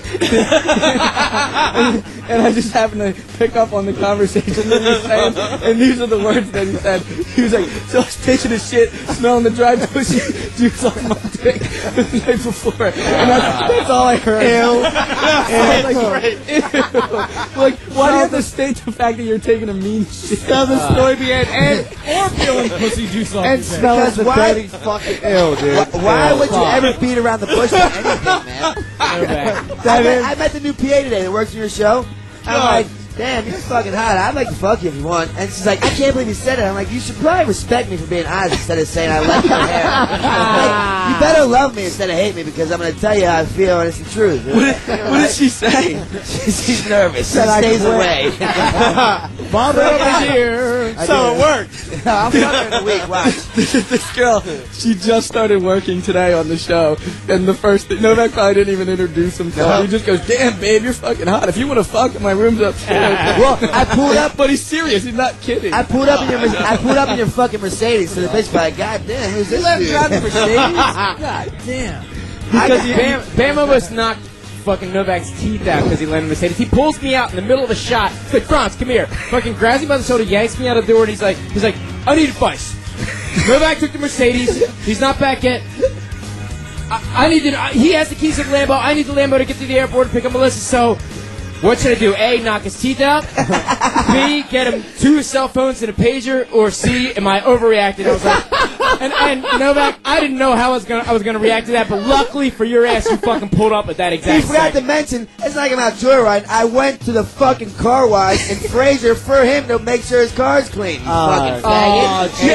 and, and I just happened to pick up on the conversation that he was saying, and these are the words that he said. He was like, so I was taking a shit, smelling the dry pussy juice off my dick the night before, and that's, that's all I heard. Ew. And was like, ew. Like, why do you have to state the fact that you're taking a mean shit? Tell the story behind and Or feeling pussy juice off and head. smelling Because the why- dirty fucking ill, dude. why, why would you ever beat around the bush man? Novak. I met, I met the new PA today that works in your show. I'm like, damn, you're fucking hot. I'd like to fuck you if you want. And she's like, I can't believe you said it. I'm like, you should probably respect me for being honest instead of saying I like your hair. Like, you better love me instead of hate me because I'm going to tell you how I feel and it's the truth. What did she say? she's, she's nervous. She Said stays quit. away. Father of the year. So it worked. I'm fucking in a week. Watch. this girl, she just started working today on the show, and the first thing, Novak probably didn't even introduce himself. He just goes, "Damn, babe, you're fucking hot. If you want to fuck, my room's upstairs." Well, I pulled up. but he's serious. He's not kidding. I pulled up in your I pulled up in your fucking Mercedes, so the bitch like, God damn, who's this left dude? driving Mercedes? God damn. Because Bam, Bam almost knocked fucking Novak's teeth out because he landed Mercedes. He pulls me out in the middle of a shot. He's like, Frantz, come here. Fucking grabs me by the shoulder, yanks me out of the door, and he's like, he's like, I need advice. Novak took the Mercedes. He's not back yet. I, I need to. I, he has the keys to the Lambo. I need the Lambo to get to the airport to pick up Melissa. So, what should I do? A, knock his teeth out. B, get him two cell phones and a pager. Or C, am I overreacting? I was like, and, and Novak, I didn't know how I was gonna I was gonna react to that, but luckily for your ass, you fucking pulled up at that He exact forgot second. to mention, it's like I'm out joyriding. I went to the fucking car wash in Frazer for him to make sure his car's clean. You oh, fucking oh, faggot. oh, gee.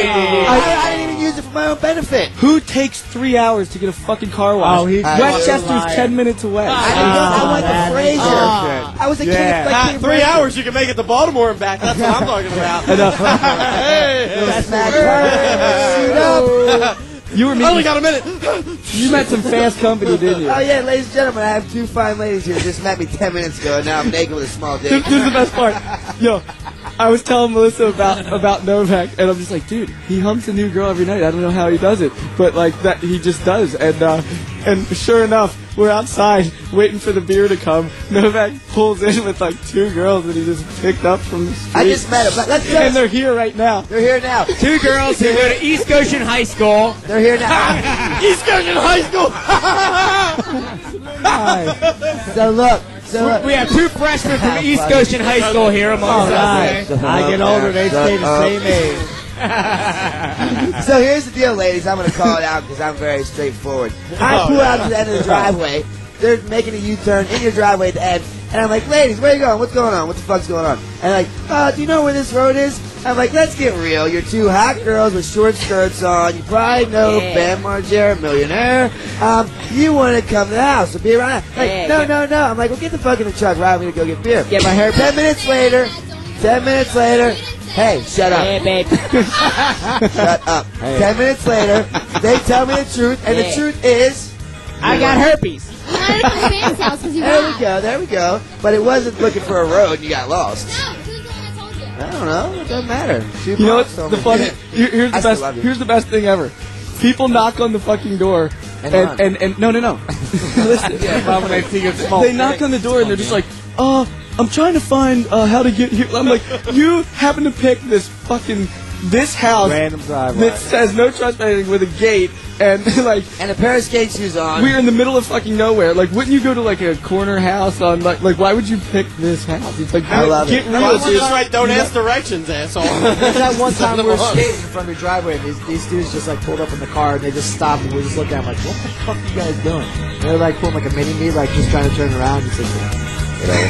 I, I didn't even use it for my own benefit. Who takes three hours to get a fucking car wash? Oh, he's West Chester's lying. ten minutes away. I, didn't go, I went to oh, Frazer. bullshit. I was a Yeah. kid. Like three Frazer. hours, you can make it to Baltimore and back. That's what I'm talking about. hey, That's Matt Curry. Shoot up. You were I only got a minute. you met some fast company, didn't you? Oh yeah, ladies and gentlemen, I have two fine ladies here. Just met me ten minutes ago, and now I'm naked with a small dick. This, this is the best part. Yo, I was telling Melissa about about Novak, and I'm just like, dude, he humps a new girl every night. I don't know how he does it, but like that, he just does. And uh, and sure enough, we're outside waiting for the beer to come. Novak pulls in with like two girls that he just picked up from the street. I just met them. Let's go. and they're here right now. They're here now. Two girls who go to East Goshen High School. They're here now. East Goshen High School. so look. So look. We have two freshmen from East Goshen High School here among us. Right. I get older, they stay the uh, same age. So here's the deal, ladies. I'm going to call it out because I'm very straightforward. I pull out to the end of the driveway. They're making a U-turn in your driveway at the end, And I'm like, ladies, where you going? What's going on? What the fuck's going on? And like, uh, do you know where this road is? I'm like, let's get real. You're two hot girls with short skirts on. You probably know Yeah. Bam Margera, millionaire. Um, you want to come to the house, so be around. Like, Yeah, no, yeah. no, no. I'm like, well, get the fuck in the truck. Ride with me to go get beer. Get my hair. Ten minutes later. Ten minutes later. Hey, shut up. Hey, babe. Shut up. Ten minutes later, they tell me the truth, and the truth is, I got herpes. there we go, there we go. But it wasn't looking for a road, and you got lost. No. I don't know. It doesn't matter. Two You know what's the funny? here- Here's the still best. Here's the best thing ever. People knock on the fucking door, And and and, and, no no no. Listen, Mom, when they see you smoke. they knock on the door and they're just like, uh, I'm trying to find uh, how to get here. I'm like, you happen to pick this fucking this house Random driveway. that says no trespassing with a gate, and like And a pair of skate shoes on. we're in the middle of fucking nowhere. Like, wouldn't you go to like a corner house on like like why would you pick this house? It's like I love get it. real, Why would dude. just write don't ask directions, asshole? There's that one time we were Number skating in front of your driveway, and these, these dudes just like pulled up in the car, and they just stopped, and we were just looking at them like, "What the fuck are you guys doing?" And they're like pulling like a mini me, like just trying to turn around. Just like,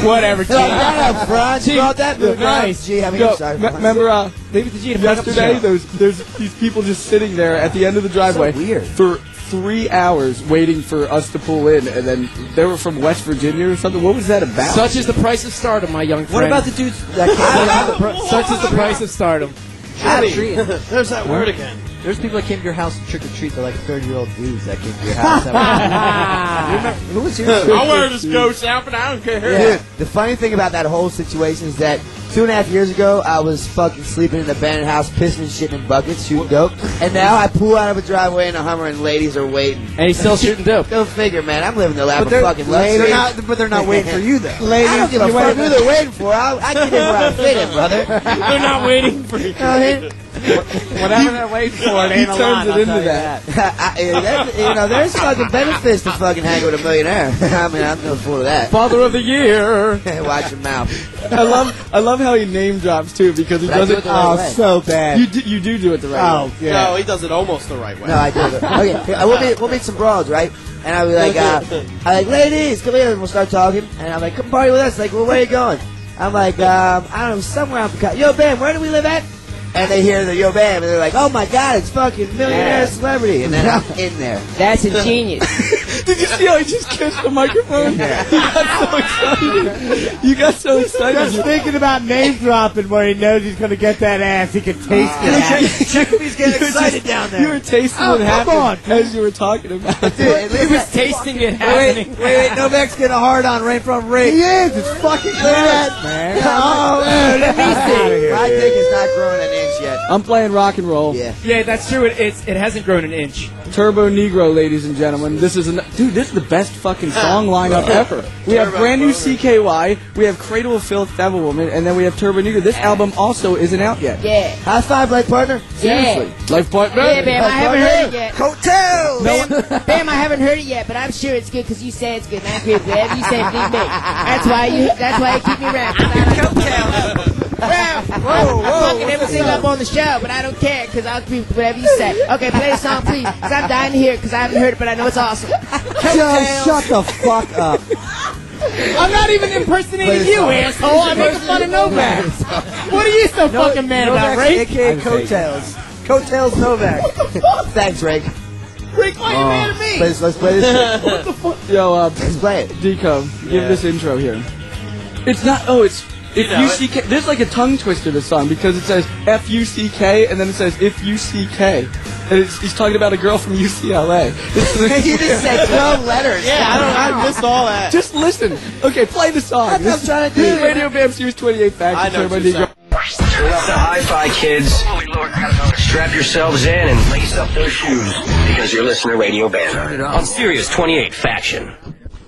Whatever, G. Shut up, Frantz. You brought that move. Nice. Gee, I mean, Yo, sorry. me- remember uh, Leave it to G to fuck up the yesterday? There's there's these people just sitting there at the end of the driveway So weird. for three hours waiting for us to pull in, and then they were from West Virginia or something. What was that about? Such is the price of stardom, my young friend. what about the dudes that came Such is the price of stardom. trick or? There's that word again. There's people that came to your house to trick or treat. They're like 30 year old dudes that came to your house. That were- You remember- who was here? I wear this ghost out, but I don't care. Dude, the funny thing about that whole situation is that two and a half years ago, I was fucking sleeping in an abandoned house, pissing and shitting in buckets, shooting dope. And now I pull out of a driveway in a Hummer and ladies are waiting. And he's still shooting dope. Go figure, man. I'm living the life But of they're, fucking they're not, but they're not waiting for you though. Ladies, I don't give a fuck who they're waiting for. I, I get in where I fit in, brother. They're not waiting for you. You know, Whatever they're waiting for, it he ain't a turns line, it I'll into tell you that. I, I, that's- you know, there's fucking benefits to fucking hanging with a millionaire. I mean, I'm no fool of that. Father of the year. Watch your mouth. I love I love how he name drops too because he But does do it. it the right Oh, way. so bad. you do, you do do it the right oh, way. yeah. No, he does it almost the right way. No, I do. it. Okay, we'll meet, we'll meet some broads, right? And I'll be like, uh, I'm like, ladies, come here, and we'll start talking. And I'm like, come party with us. Like, well, where are you going? I'm like, um, I don't know, somewhere out Picasso. Yo, Bam, where do we live at? And they hear the Yo Bam, and they're like, oh my god, it's fucking millionaire celebrity. And then I'm in there. That's ingenious. Did you see how he just kissed the microphone? You got so excited. You got so excited. Just thinking about name dropping where he knows he's gonna get that ass. He can taste it. Check if he's getting You were excited just- down there. You were tasting Oh, what happened on. as you were talking about it. Dude, He was tasting it happening. wait, wait, Novak's getting a hard on right from Ray. He is. It's fucking clear, man. Oh, man. let me see. My dick is not growing an inch yet. I'm playing rock and roll. Yeah. Yeah, that's true. It, it's, it hasn't grown an inch. Turbonegro, ladies and gentlemen. This is an dude. This is the best fucking song lineup ever. We have brand new CKY. We have Cradle of Filth, Devil Woman, and then we have Turbonegro. This album also isn't out yet. Yeah. High five, life partner. Seriously, life partner. Yeah, Bam, I haven't heard it yet. Hotel. Bam, Bam, I haven't heard it yet, but I'm sure it's good because you say it's good. And I agree with whatever you say, me. That's why you. That's why you keep me around. I like Ralph, whoa, whoa, I'm fucking everything up on the show, but I don't care because I'll agree with whatever you say. Okay, play the song, please, because I'm dying to hear it because I haven't heard it, but I know it's awesome. Just shut the fuck up. I'm not even impersonating you, asshole. I'm making fun of Novak. What are you so fucking mad about, Novak's Ray? AKA Coattails. Coattails Novak. Thanks, Rick. Rick, why are you mad at me? Let's, let's play this shit. Yo, uh, Let's play it. Dico, give this intro here. It's not. Oh, it's. If know you it. C K, there's like a tongue twister to this song because it says F U C K and then it says if you C K, and it's, he's talking about a girl from UCLA. This is- You just said 12 letters. Yeah, I don't. I missed all that. Just listen. Okay, play the song. That's what I'm trying to do. This is Radio Bam Sirius 28 I Fact. know Turbo two Negro. The hi-fi kids. Strap yourselves in and lace up those shoes because you're listening to Radio Bam on Sirius 28 Faction.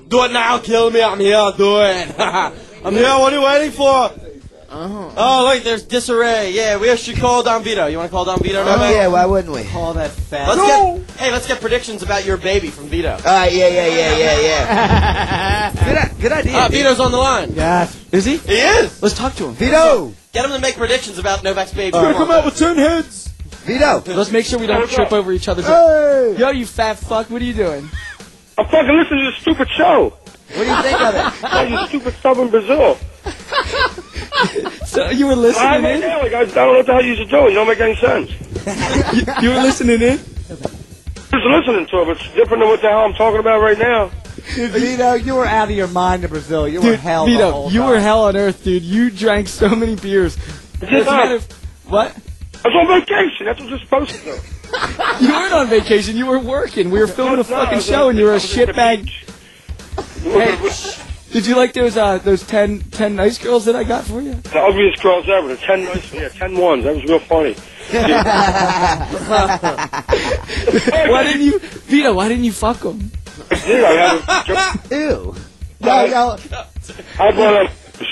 Do it now, kill me. I'm here. Do it. I'm here. What are you waiting for? Oh, look, there's disarray. Yeah, we should call Don Vito. You want to call Don Vito? Oh, Novak? yeah, why wouldn't we? Call that fat. Let's get. Hey, let's get predictions about your baby from Vito. All right, yeah, yeah, yeah, yeah, yeah. Good, i- good idea. Ah, Vito's on the line. Yes. Is he? He is. Let's talk to him. Vito! Get him to make predictions about Novak's baby. Come out with ten heads. Vito! Let's make sure we don't trip over each other's. Hey. Yo, you fat fuck! What are you doing? I'm fucking listening to this stupid show. What do you think of it? Oh, you stupid stubborn Brazil. So you were I'm listening right in? now, like, I don't know what the hell you're doing. You don't make any sense. You, you were listening in? Just listening to it, but it's different than what the hell I'm talking about right now. Dude, Vito, you were out of your mind in Brazil. You were Dude, hell. the Vito, whole you time. were hell on earth, dude. You drank so many beers. As a matter of- what? I was on vacation. That's what you're supposed to do. You weren't on vacation. You were working. We were filming a No, I fucking was show, at- and you were I a was at the shitbag. Hey, did you like those uh, those 10, 10 nice girls that I got for you? The ugliest girls ever. The ten nice, yeah, ten ones. That was real funny. why didn't you, Vito? Why didn't you fuck them? I did. I had a Ew. Yo, yo. I had one of them,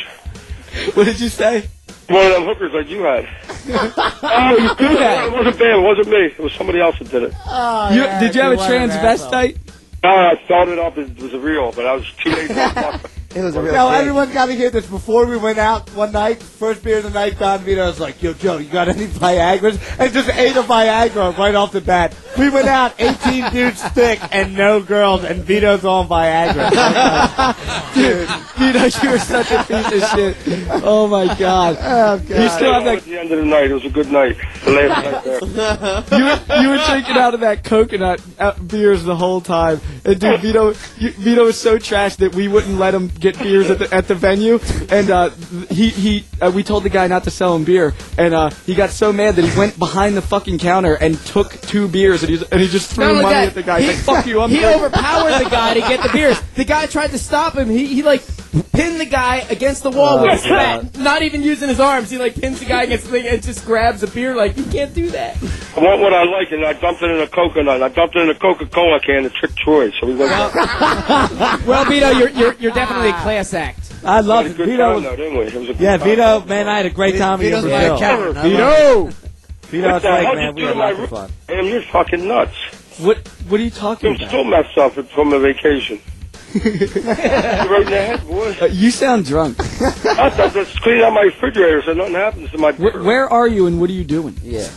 What did you say? one of them hookers like you had. oh, you did that? It wasn't bad. It wasn't me. It was somebody else that did it. Oh, You- yeah, did you have a transvestite? No, I thought it up. It was real, but I was too late. to fuck. It was a real Yo, thing. everyone got to hear this. Before we went out one night, first beer of the night, Don Vito was like, "Yo, Joe, you got any Viagra's?" And just ate a Viagra right off the bat. We went out, 18 dudes thick, and no girls, and Vito's on Viagra. Dude, Vito, you were such a piece of shit. Oh my god. Oh, God. You still have that. At the end of the night, it was a good night. The last night there. You were, you were drinking out of that coconut uh, beers the whole time, and dude, Vito, you, Vito was so trash that we wouldn't let him get beers at the at the venue, and uh, he he uh, we told the guy not to sell him beer, and uh, he got so mad that he went behind the fucking counter and took two beers, and he and he just threw money that, at the guy. He, like, "Fuck you, I'm he good." overpowered the guy to get the beers. The guy tried to stop him. He, he like pinned the guy against the wall Oh, with his God. bat. Not even using his arms. He like pins the guy against the thing and just grabs a beer. Like you can't do that. I want what I like, and I dumped it in a coconut. I dumped it in a Coca-Cola can to trick Troy. So we went. Well, Vito, you're you're, you're definitely a class act. I We love it. Vito time, though. It was a good yeah, time. Vito, man, I had a great time in Vito's my Brazil. accountant. I Vito! Vito, What it's the like, hell man, you we had to my lots of fun. Damn, you're fucking nuts. What what are you talking I'm about? still messed up from a vacation. You're right in the head, boy. Uh, you sound drunk. I thought just clean out my refrigerator so nothing happens to my. Where, where are you and what are you doing? Yeah.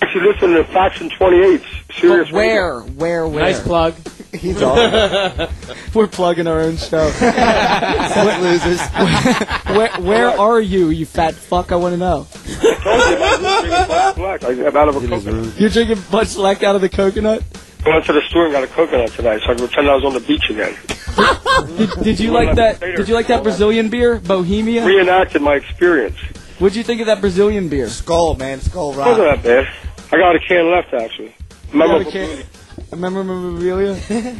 Actually, listen to Faction 28. Sirius. But where? Where? Where? Nice plug. He's all We're plugging our own show. Suck losers. where, where are you, you fat fuck? I want to know. I told you, man, I'm drinking Black Black. I got out of a coconut. You're drinking Bud Select out of the coconut? I went to the store and got a coconut today, so I can pretend I was on the beach again. Did, did you like that? Did you like that Brazilian beer, Bohemia? Reenacted my experience. What'd you think of that Brazilian beer? Skol, man. Skol It wasn't that bad. I got a can left, actually. Remember a can- Remember memorabilia?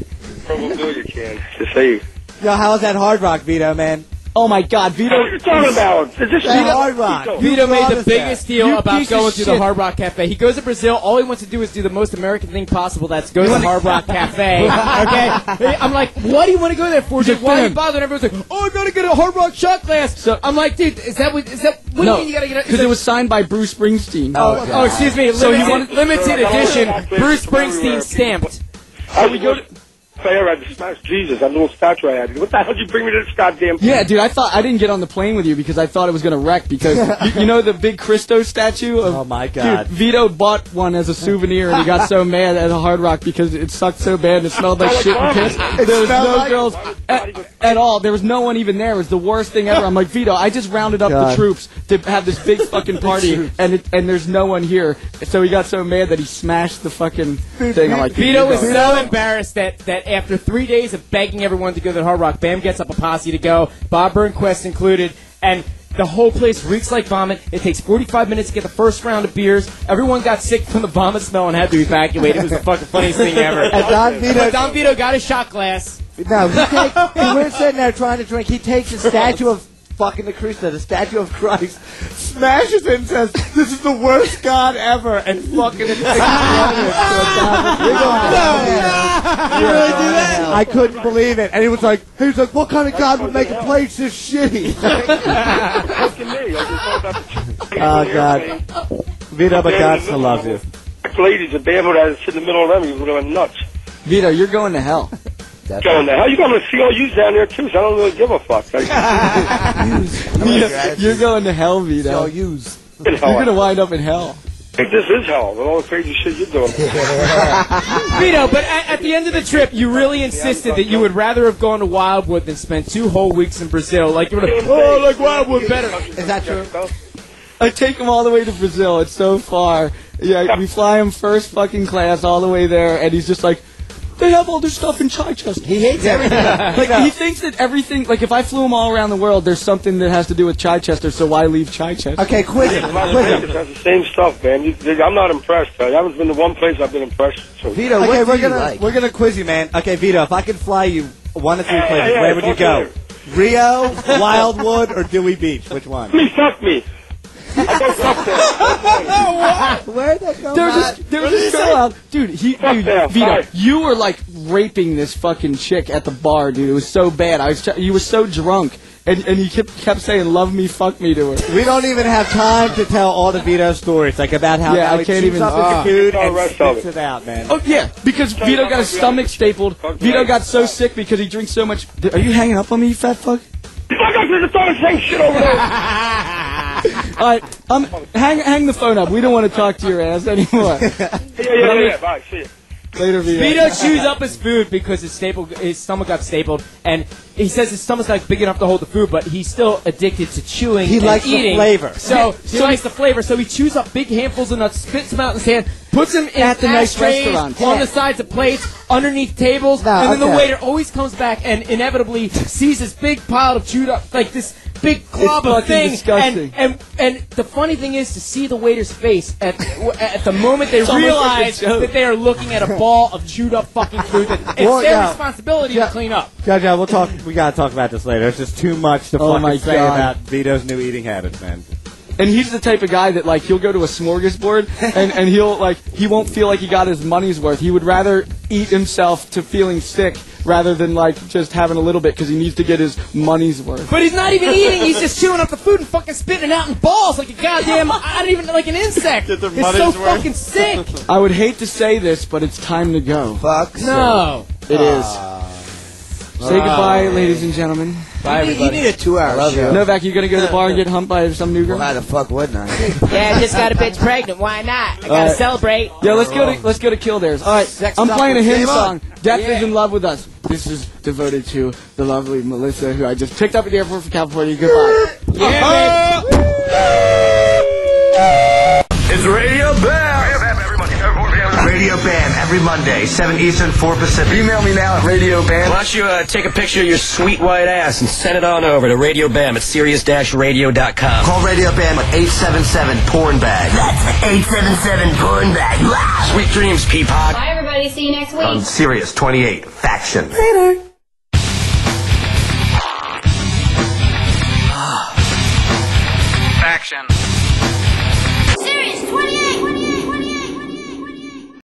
Memorabilia can to save. Yo, how was that Hard Rock, Vito, man? Oh my God, Vito! What are you talking about? Is this That Hard Rock. Vito. Vito made the biggest that. deal You about piece of going to the shit. Hard Rock Cafe. He goes to Brazil. All he wants to do is do the most American thing possible. That's go to the Hard Rock Cafe. Okay. I'm like, why do you want to go there for? Dude, why are you bothered? Everyone's like, oh, I gotta get a Hard Rock shot glass. So- I'm like, dude, is that what? Is that what do you mean you gotta get? a- is because that- it was signed by Bruce Springsteen. Oh, oh, excuse me. So Limited, you wanted- limited edition. Bruce Springsteen stamped. I was going fair. I had to smash Jesus. That little statue I had. What the hell did you bring me to this goddamn? Yeah, dude, I thought I didn't get on the plane with you because I thought it was gonna wreck because you, you know the big Christo statue of Oh, my God. Dude, Vito bought one as a souvenir and he got so mad at a Hard Rock because it sucked so bad and it smelled like shit and piss. There was no like- girls at, at all. There was no one even there. It was the worst thing ever. I'm like, Vito, I just rounded up the troops to have this big fucking party and it, and there's no one here. So he got so mad that he smashed the fucking thing. I'm like, Vito was so embarrassed that, that after three days of begging everyone to go to the Hard Rock, Bam gets up a posse to go, Bob Burnquist included, and the whole place reeks like vomit. It takes 45 minutes to get the first round of beers. Everyone got sick from the vomit smell and had to evacuate. It was the fucking funniest thing ever. And Don Vito- But Don Vito got a shot glass. No, he take, we're sitting there trying to drink. He takes a statue of fucking the Christ, the statue of Christ, smashes it and says, "This is the worst God ever," and fucking explodes it. You're going to hell. You really do that? I couldn't believe it, and he was like, "He was like, what kind of God would make a place this shitty?" Look me. I just thought about the oh God, Vito, but God still loves you. ladies, a band would have sit in the middle of them. You would have went nuts. Vito, you're going to hell. Going there. How you going to see all you down there too? So I don't really give a fuck. Like, You're going to hell, Vito. use. You're gonna wind up in hell. think this is hell with all the crazy shit you're doing. Vito, but at, at the end of the trip, you really insisted that you would rather have gone to Wildwood than spend two whole weeks in Brazil. Like you would have, oh, like Wildwood better. Is that true? I take him all the way to Brazil. It's so far. Yeah, we fly him first fucking class all the way there, and he's just like, they have all their stuff in Chichester. He hates everything. like he thinks that everything. Like if I flew him all around the world, there's something that has to do with Chichester. So why leave Chichester? Okay, quiz him. Las Quiz. Vegas has the same stuff, man. You, I'm not impressed. I haven't been to one place I've been impressed. So. Vito, okay, what we're do gonna like? we're gonna quiz you, man. Okay, Vito, if I could fly you one of three places, hey, where hey, would you go? you. Rio, Wildwood, or Dewey Beach? Which one? Me, fuck me. Where'd that come There was from? this, there was this girl out, dude. He, dude, them, Vito, bye. you were like raping this fucking chick at the bar, dude. It was so bad. I was, tr- you were so drunk, and and you kept kept saying "love me, fuck me" to her. We don't even have time to tell all the Vito stories, like about how Yeah, now I can't even- up ah. his food All the and rest of spits it. it out, man. Oh yeah, because Vito got his stomach stapled. Vito got so sick because he drinks so much. Are you hanging up on me, you fat fuck? Fuck up, you're throwing the same shit over there. All right, um, hang hang the phone up. We don't want to talk to your ass anymore. Yeah, yeah, yeah, yeah. Bye. See you. Later, Vito. Vito chews up his food because his staple, his stomach got stapled, and he says his stomach's not big enough to hold the food, but he's still addicted to chewing. He and likes the eating. flavor. So Yeah, he so- likes the flavor. So he chews up big handfuls of nuts, spits them out in his hand, puts them in At the nice ashtrays restaurants. on the sides of plates, underneath tables, No, and then the okay. waiter always comes back and inevitably sees this big pile of chewed up, like this big glob of fucking thing. disgusting. And, and and the funny thing is to see the waiter's face at at the moment they It's almost like realize that they are looking at a ball of chewed up fucking food. That it's Well, their yeah. responsibility Yeah. to clean up. Yeah, yeah, we'll talk. We gotta talk about this later. It's just too much to Oh fucking my say God. about Vito's new eating habits, man. And he's the type of guy that like he'll go to a smorgasbord and, and he'll like he won't feel like he got his money's worth. He would rather eat himself to feeling sick rather than like just having a little bit because he needs to get his money's worth. But he's not even eating. He's just chewing up the food and fucking spitting it out in balls like a goddamn, I don't even like an insect. It's so worth. fucking sick. I would hate to say this, but it's time to go. Fuck. No. It is. Ah. Say goodbye, ladies and gentlemen. Bye, You everybody. need a two-hour show. Novak, you gonna go to the bar and get humped by some new girl? Why the fuck wouldn't I? Yeah, I just got a bitch pregnant. Why not? I gotta Alright. celebrate. Yeah, let's go to let's go to Kill Kildare's. All right, Sex I'm playing a with HIM song. Death is in love with us. This is devoted to the lovely Melissa, who I just picked up at the airport from California. Goodbye. Uh-huh. It's Radio Bam! Radio Bam every Monday, 7 Eastern, 4 Pacific. Email me now at Radio Bam. Why don't you uh, take a picture of your sweet white ass and send it on over to Radio Bam at sirius-radio.com. Call Radio Bam at 877-PORN-BAG. That's 877-PORN-BAG. Sweet dreams, Peapod. Bye, everybody. See you next week. On Sirius 28, Faction. Later. Ah. Faction.